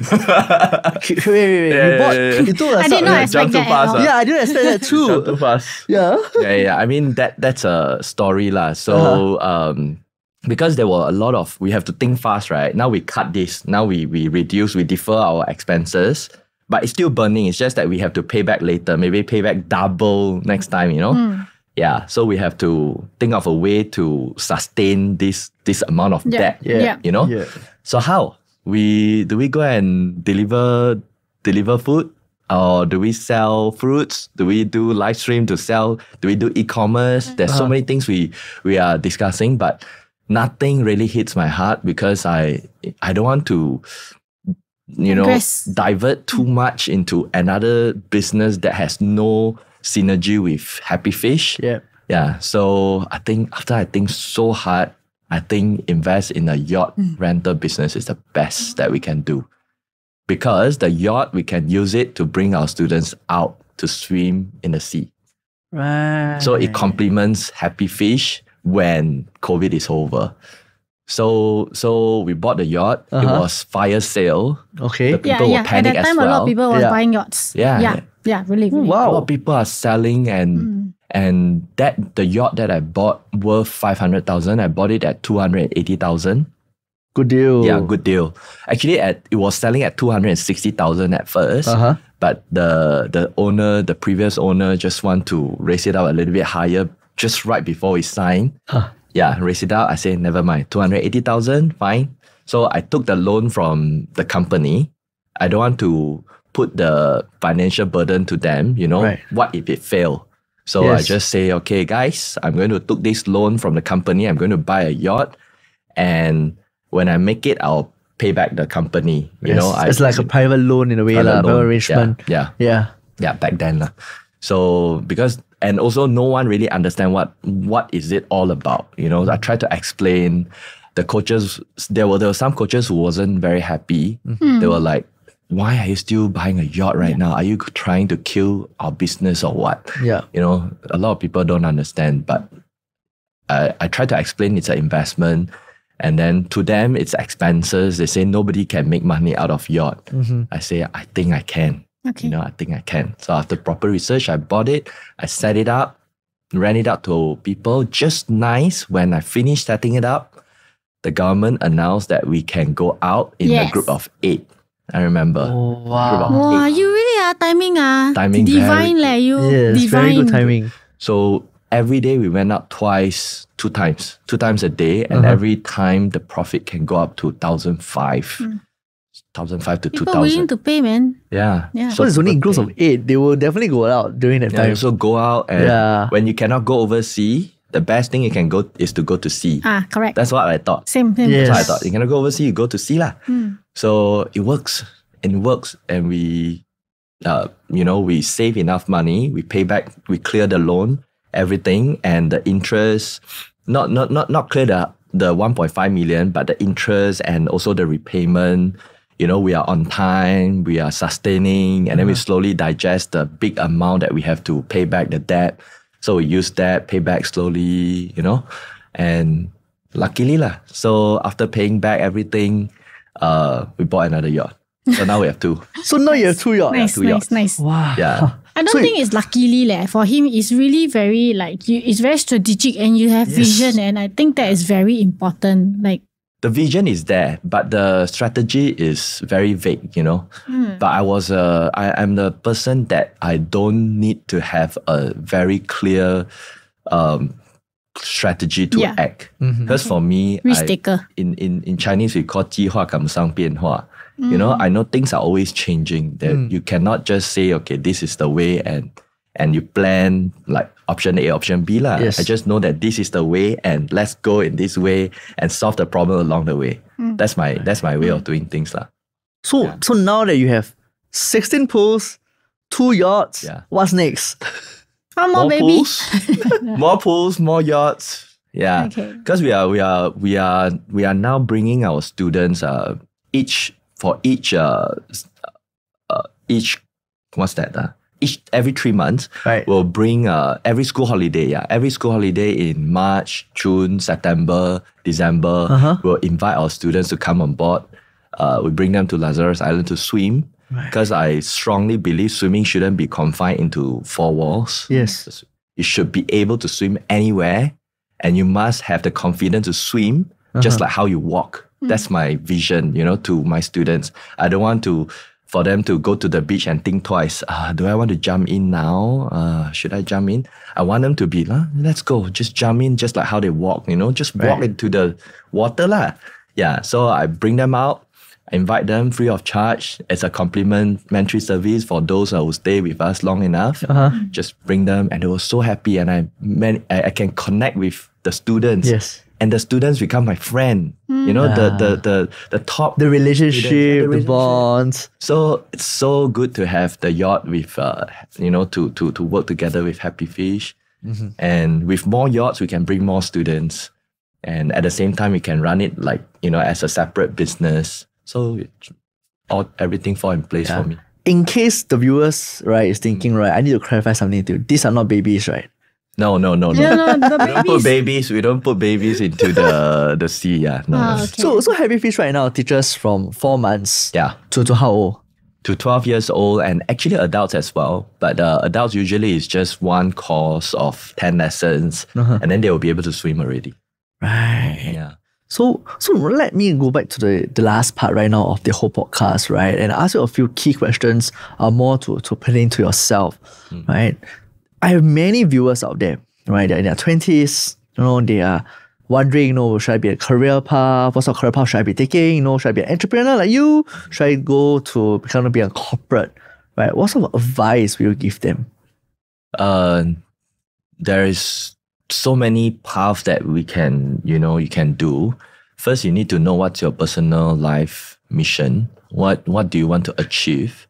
Wait, wait, wait. Yeah, you bought, yeah, yeah. you told us. I did not yeah, expect jump too that at fast, all. ah. Yeah, I didn't expect that Jump too too. fast. yeah. yeah, yeah. I mean that that's a story lah. So Uh-huh. um, because there were a lot of we have to think fast, right? Now we cut this. Now we we reduce, we defer our expenses, but it's still burning. It's just that we have to pay back later. Maybe pay back double next time. You know. Hmm. Yeah. So we have to think of a way to sustain this this amount of Yeah. debt. Yeah. Yeah. You know. Yeah. So how we do we go and deliver deliver food? Or do we sell fruits? Do we do live stream to sell? Do we do e-commerce? There's so uh-huh. many things we we are discussing, but nothing really hits my heart because I I don't want to you know divert too mm. much into another business that has no synergy with Happy Fish. Yeah. Yeah. So I think after I think so hard, I think invest in a yacht rental business is the best that we can do. Because the yacht, we can use it to bring our students out to swim in the sea. Right. So it complements Happy Fish when COVID is over. So so we bought the yacht. It Uh-huh. was fire sale. Okay. The Yeah, people were yeah. At that as time, a lot of people were Yeah. buying yachts. Yeah, yeah, yeah. yeah. Really, really. A Wow. lot of people are selling and Mm. And that the yacht that I bought worth five hundred thousand. I bought it at two hundred eighty thousand. Good deal. Yeah, good deal. Actually, at it was selling at two hundred sixty thousand at 1st Uh huh. but the the owner, the previous owner, just want to raise it up a little bit higher just right before we sign. Huh. Yeah, raise it out. I say never mind, two hundred eighty thousand, fine. So I took the loan from the company. I don't want to put the financial burden to them. You know, Right. what if it fail? So I just say, okay, guys, I'm going to took this loan from the company. I'm going to buy a yacht, and when I make it, I'll pay back the company. You know, I, it's like a private loan in a way, lah, private loan. arrangement. Yeah, yeah, Yeah. yeah, back then. lah. So because and also no one really understand what what is it all about. You know, I tried to explain. The coaches there were there were some coaches who wasn't very happy. Mm-hmm. They were like, "Why are you still buying a yacht right now? Are you trying to kill our business or what?" Yeah. You know, a lot of people don't understand, but I, I try to explain it's an investment. And then to them, it's expenses. They say nobody can make money out of yacht. Mm-hmm. I say, I think I can. Okay. You know, I think I can. So after proper research, I bought it, I set it up, ran it out to people. Just nice when I finished setting it up, the government announced that we can go out in Yes. a group of eight. I remember. Oh, wow. Wow, you really are timing ah. Timing divine very- leh, you Yes, divine. very good timing. So every day we went out twice, two times, two times a day, and Uh-huh. every time the profit can go up to thousand five, thousand five to two People willing to pay, man. Yeah, Yeah. So it's only people groups of eight. They will definitely go out during that Yeah, time. you also go out and Yeah. when you cannot go overseas, the best thing you can go is to go to sea. Ah, correct. That's what I thought. same, same. Yes. That's what I thought. You cannot go overseas, you go to sea lah. Hmm. So it works. And it works, and we, uh, you know, we save enough money. We pay back. We clear the loan, everything, and the interest. Not not not not clear the the one point five million, but the interest and also the repayment. You know, we are on time. We are sustaining, and then we slowly digest the big amount that we have to pay back the debt. So we use that, pay back slowly. You know, and luckily lah. So after paying back everything, uh, we bought another yacht. So now we have two. [LAUGHS] so now you have two yachts. Nice, two nice, yachts. nice. Wow. Yeah. I don't So- think it's luckily leh. For him, it's really very like you. It's very strategic, and you have Yes. vision, and I think that is very important. Like, The vision is there, but the strategy is very vague, you know. hmm, But I was uh, I am the person that I don't need to have a very clear um, strategy to Yeah. act. Mhm. Because for me, risk I, taker. in, in, in Chinese we call 计划赶不上变化. You know, Mm. I know things are always changing. That Mm. you cannot just say, okay, this is the way and and you plan like option A, option B. lah. Yes. I just know that this is the way and let's go in this way and solve the problem along the way. Mm. That's my that's my way of doing things. lah. So so now that you have 16 pools, two yachts, Yeah. what's next? [LAUGHS] One more, baby. pools, [LAUGHS] more pools, more yachts. Yeah. Okay. Because we are we are we are we are now bringing our students uh each for each uh, uh each what's that uh, each every three months. Right. We'll bring uh, every school holiday. Yeah, every school holiday in March, June, September, December. Uh-huh. We'll invite our students to come on board. Uh, we bring them to Lazarus Island to swim because I strongly believe swimming shouldn't be confined into four walls. Yes. You should be able to swim anywhere, and you must have the confidence to swim, just like how you walk. That's my vision, you know, to my students. I don't want to for them to go to the beach and think twice. Uh, do I want to jump in now? Uh, should I jump in? I want them to be, "Huh, let's go, just jump in, just like how they walk, you know, just walk into the water lah. Yeah, so I bring them out, I invite them free of charge as a complimentary service for those who stay with us long enough. Uh-huh. Just bring them, and they were so happy, and I man, I, I can connect with the students. Yes. And the students become my friend. You know, the, the the the top The relationship, Yeah, the the, bonds. so it's so good to have the yacht with, uh, you know, to to to work together with Happy Fish, and with more yachts we can bring more students, and at the same time we can run it like you know as a separate business. So it, all everything fall in place Yeah. for me. In case the viewers right is thinking right, I need to clarify something to you. These are not babies, right? No, no, no, no. Yeah, no, [LAUGHS] the We don't put babies. babies. We don't put babies into the [LAUGHS] the sea. Yeah, no. Ah, okay. So so Happy Fish right now teaches from four months Yeah. to, to how old? to 12 years old and actually adults as well. But uh, adults usually is just one course of 10 lessons and then they will be able to swim already. Right. Yeah. So so let me go back to the, the last part right now of the whole podcast, right? And ask you a few key questions uh, more to, to pertain to yourself, right? I have many viewers out there, right? They're in their twenties, you know, they are wondering, you know, should I be a career path? What sort of career path should I be taking? You know, should I be an entrepreneur like you? Should I go to become to be a corporate? Right? What sort of advice will you give them? Uh, there is so many paths that we can, you know, you can do. First, you need to know what's your personal life mission. What what do you want to achieve?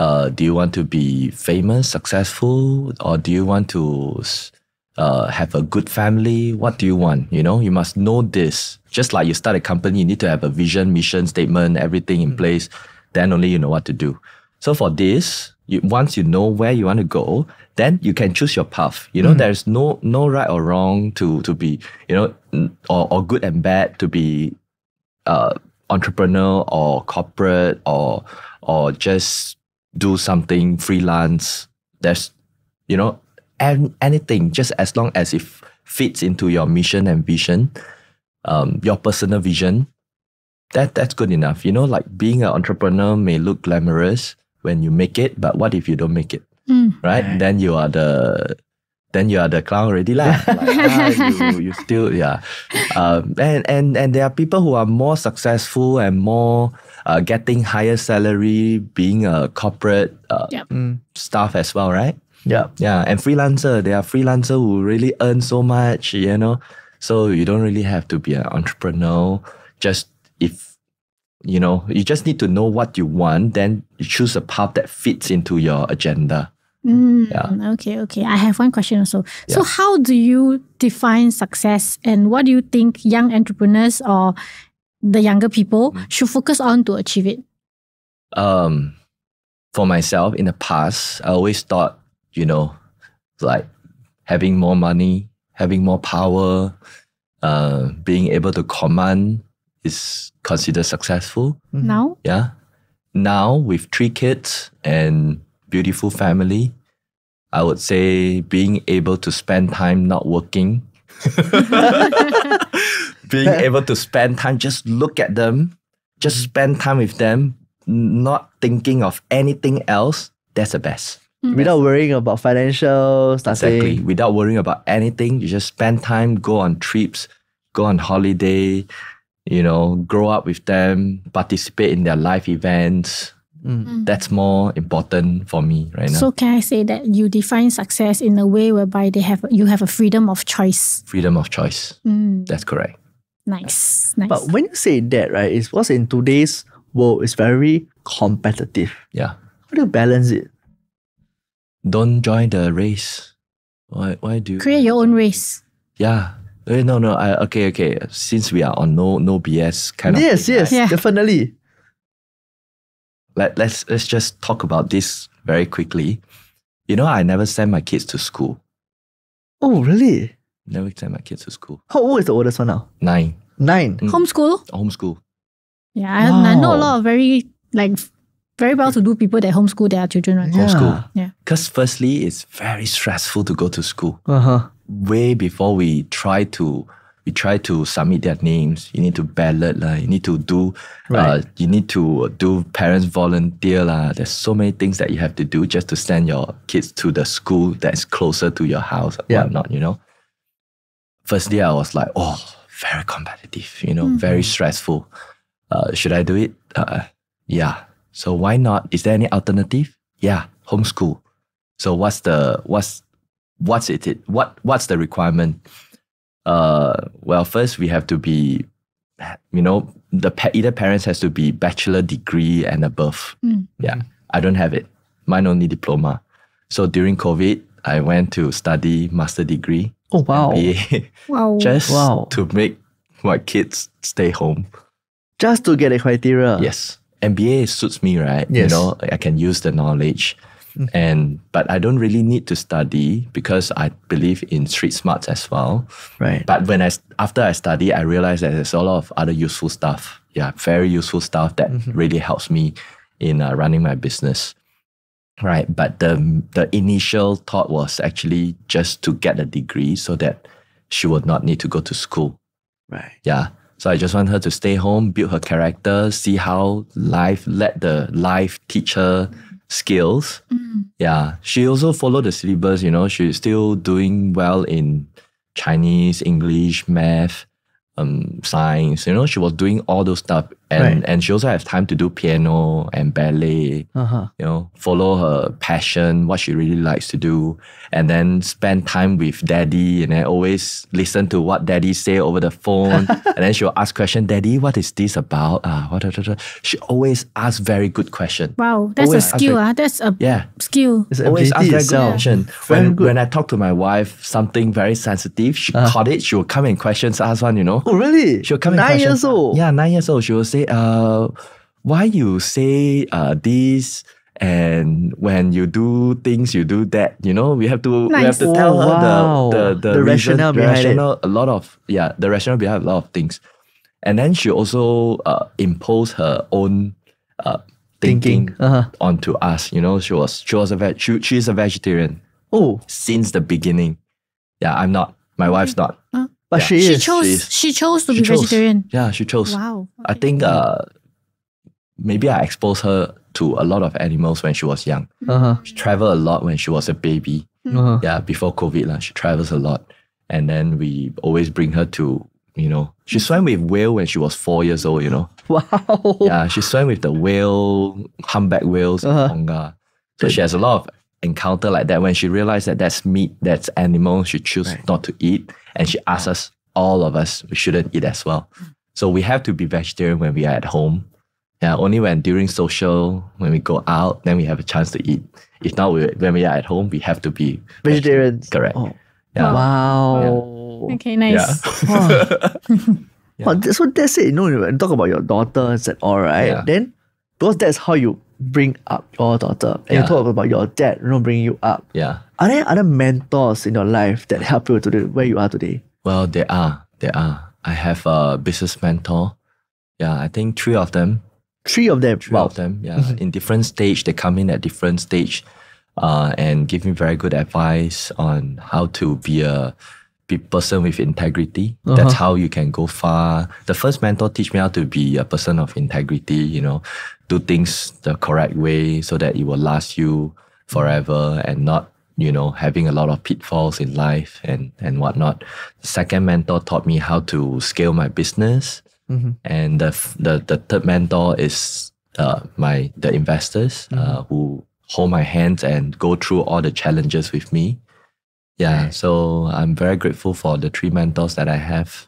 Uh, do you want to be famous, successful, or do you want to uh, have a good family? What do you want? You know, you must know this. Just like you start a company, you need to have a vision, mission statement, everything in place. Then only you know what to do. So for this, you, once you know where you want to go, then you can choose your path. You know, there's no no right or wrong to to be, you know, or, or good and bad to be uh, entrepreneur or corporate or or just do something freelance. There's, you know, an, anything just as long as it fits into your mission and vision, um, your personal vision. That that's good enough. You know, like being an entrepreneur may look glamorous when you make it, but what if you don't make it? Mm. Right? Then you are the then you are the clown already lah. [LAUGHS] Like, ah, you, you still yeah. Um, and and and there are people who are more successful and more uh, getting higher salary, being a corporate uh, Yep. staff as well, right? Yeah. Yeah, and freelancer, there are freelancer who really earn so much, you know. So you don't really have to be an entrepreneur. Just if you know, you just need to know what you want, then you choose a path that fits into your agenda. Mm, Yeah. Okay, okay. I have one question also. So, how do you define success, and what do you think young entrepreneurs or the younger people Mm. should focus on to achieve it? um, for myself in the past, I always thought, you know, like having more money, having more power, uh, being able to command is considered successful. Now, Yeah. Now with three kids and beautiful family, I would say being able to spend time not working. [LAUGHS] being able to spend time, just look at them, just spend time with them, not thinking of anything else. That's the best. Mm. Without worrying about financials, nothing. Exactly. Without worrying about anything, you just spend time, go on trips, go on holiday, you know, grow up with them, participate in their life events. That's more important for me right now. so can I say that you define success in a way whereby they have you have a freedom of choice? Freedom of choice. Mm, That's correct. nice, nice. But when you say that, right, it's because in today's world, it's very competitive. Yeah. How do you balance it? Don't join the race. Why why do you Create your own race. Yeah. Eh, No, no, I, okay, okay. Since we are on no no BS kind of yes, yes, right? Yeah. definitely. Let, let's let's just talk about this very quickly. You know, I never send my kids to school. Oh, really? Never send my kids to school. How old is the oldest one now? Nine. Nine. Mm. Homeschool? Homeschool. Yeah, I, I know a lot of very like very well to do people that homeschool their children, right? Yeah. Homeschool. Yeah. Because firstly, it's very stressful to go to school. Uh huh. Way before we try to we try to submit their names. You need to ballot lah. You need to do. Uh, Right. you need to do parents volunteer lah. There's so many things that you have to do just to send your kids to the school that's closer to your house or Yeah. whatnot. You know. Firstly, I was like, oh, very competitive. You know, very stressful. Uh, should I do it? Uh, yeah. So why not? Is there any alternative? Yeah, homeschool. So what's the what's what's it what what's the requirement? Uh, well, first we have to be, you know, the pa- either parents has to be bachelor degree and above. Mm. Yeah, I don't have it. Mine only diploma. So during COVID, I went to study master degree, Oh wow. MBA, Wow. [LAUGHS] just Wow. to make my kids stay home. Just to get the criteria. Yes. MBA suits me, right? Yes. You know, I can use the knowledge. And but I don't really need to study because I believe in street smarts as well. Right. But when I after I study, I realize that there's a lot of other useful stuff. Yeah, very useful stuff that really helps me in uh, running my business. Right, but the the initial thought was actually just to get a degree so that she would not need to go to school. Right. Yeah. So I just want her to stay home, build her character, see how life, let the life teach her skills. Yeah. She also followed the syllabus, you know, she's still doing well in Chinese, English, math, um, science, you know, she was doing all those stuff. And Right. and she also has time to do piano and ballet Uh huh. you know, follow her passion, what she really likes to do, and then spend time with daddy and then always listen to what daddy say over the phone. [LAUGHS] and then she'll ask question, Daddy, what is this about? Ah, what, what, what, what?" She always asks very good question. Wow, that's Always a skill. very- Ah, That's a Yeah. skill. It's Always ask ability very good question. Very When, good. when I talk to my wife, something very sensitive, she Uh. caught it, she will come and questions ask one, you know. Oh really? She'll come and Nine question- years old. Yeah, nine years old. She will say, uh, why you say uh this and when you do things you do that, you know, we have to we have Nice. to tell Oh, her wow. the the, the, The reason- rationale the behind it. a lot of yeah, the rationale behind a lot of things. And then she also uh, imposed her own uh, thinking, Thinking. Uh-huh. onto us. You know, she was she was a veg she, she's a vegetarian Oh, since the beginning. Yeah, I'm not. My wife's not. But Yeah. she She is. chose. She is- She chose to She be chose. vegetarian. Yeah, she chose. Wow. I think uh, maybe I exposed her to a lot of animals when she was young. Uh huh. She traveled a lot when she was a baby. Uh-huh. Yeah, before COVID, lah, she travels a lot. And then we always bring her to, you know, she swam with whale when she was four years old, you know. [LAUGHS] Wow. Yeah, she swam with the whale, humpback whales, in Uh-huh. Tonga. So she has a lot of encounter like that. When she realized that that's meat, that's animal, she choose Right. not to eat. And she asks us, all of us, we shouldn't eat as well. So we have to be vegetarian when we are at home. Yeah, only when during social, when we go out, then we have a chance to eat. If not, we, when we are at home, we have to be Vegetarians. Correct. Oh. Yeah. Wow. Okay, nice. Yeah. [LAUGHS] Wow, [LAUGHS] th- so that's it. You know, when you talk about your daughters and all, right? Yeah. Then, because that's how you bring up your daughter, and you talk about your dad, you know, bringing you up. yeah. Are there other mentors in your life that help you to the where you are today? Well, there are. There are. I have a business mentor. Yeah, I think three of them. Three of them. Three wow. of them. Yeah, in different stage. They come in at different stage, uh, and give me very good advice on how to be a be person with integrity. That's how you can go far. The first mentor teach me how to be a person of integrity. You know, do things the correct way so that it will last you forever and not you know having a lot of pitfalls in life and and whatnot. The second mentor taught me how to scale my business. And the, the the third mentor is uh, my the investors uh, who hold my hands and go through all the challenges with me. Yeah, so I'm very grateful for the three mentors that I have.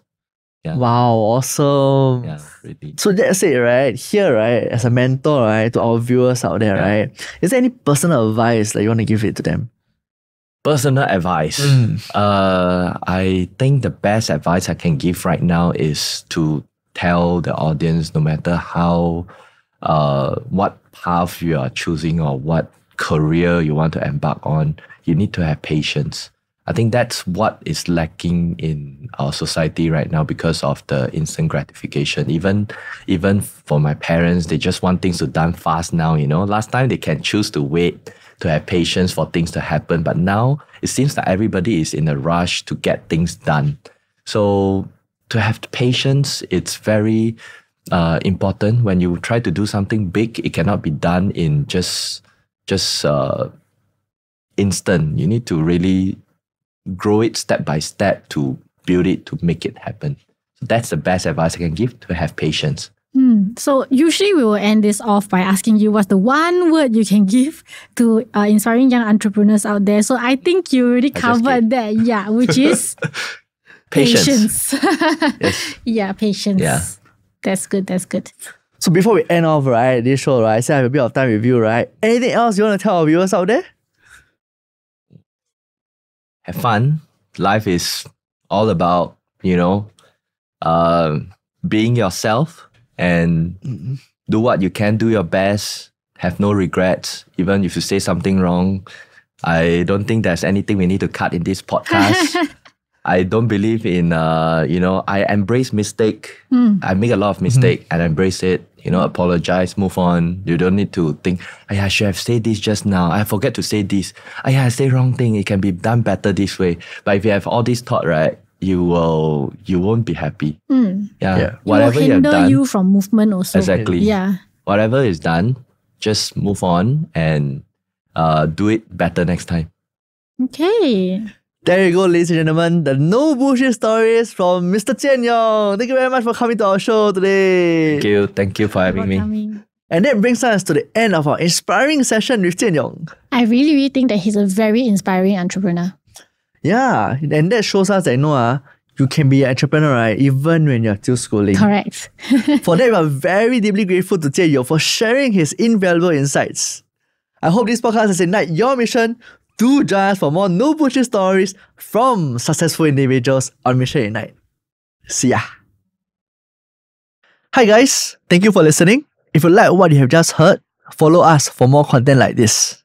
Yeah. Wow, awesome. Yeah, really. So that's it, right? Here, right, as a mentor, right, to our viewers out there, Yeah. right? Is there any personal advice that you want to give it to them? Personal advice. Uh, I think the best advice I can give right now is to tell the audience, no matter how, uh, what path you are choosing or what career you want to embark on, you need to have patience. I think that's what is lacking in our society right now because of the instant gratification. Even even for my parents, they just want things to done fast now. You know, last time they can choose to wait to have patience for things to happen, but now it seems that everybody is in a rush to get things done. So to have patience, it's very uh, important when you try to do something big. It cannot be done in just just uh, instant. You need to really grow it step by step to build it to make it happen. So that's the best advice I can give to have patience. Hmm. So usually we will end this off by asking you what's the one word you can give to uh, inspiring young entrepreneurs out there. So I think you already I covered that. Yeah, which is [LAUGHS] Patience. patience. [LAUGHS] Yes. yeah, patience. Yeah. That's good. That's good. So before we end off, right, this show, right, say I have a bit of time with you, right? Anything else you want to tell our viewers out there? Have fun. Life is all about, you know, uh, being yourself and do what you can, do your best, have no regrets. Even if you say something wrong, I don't think there's anything we need to cut in this [LAUGHS] podcast. I don't believe in, uh, you know, I embrace mistake. I make a lot of mistake and embrace it. You know, apologize, move on. You don't need to think, "Ay, I should have said this just now. I forget to say this. Ay, I say wrong thing. It can be done better this way. But if you have all this thought, right, you will, you won't be happy. Yeah. Yeah. Whatever you have done, you from movement also. exactly. Yeah. Whatever is done, just move on and uh, do it better next time. Okay. There you go, ladies and gentlemen. The no bullshit stories from Mr. Jian Yong. Thank you very much for coming to our show today. Thank you. Thank you for having For me. coming. And that brings us to the end of our inspiring session with Jian Yong. I really, really think that he's a very inspiring entrepreneur. Yeah, and that shows us that you know, uh, you can be an entrepreneur, right? Even when you're still schooling. Correct. [LAUGHS] For that, we are very deeply grateful to Jian Yong for sharing his invaluable insights. I hope this podcast has ignited your mission to join us for more no bullshit stories from successful individuals on Mission Ignite. See ya. Hi guys, thank you for listening. If you like what you have just heard, follow us for more content like this.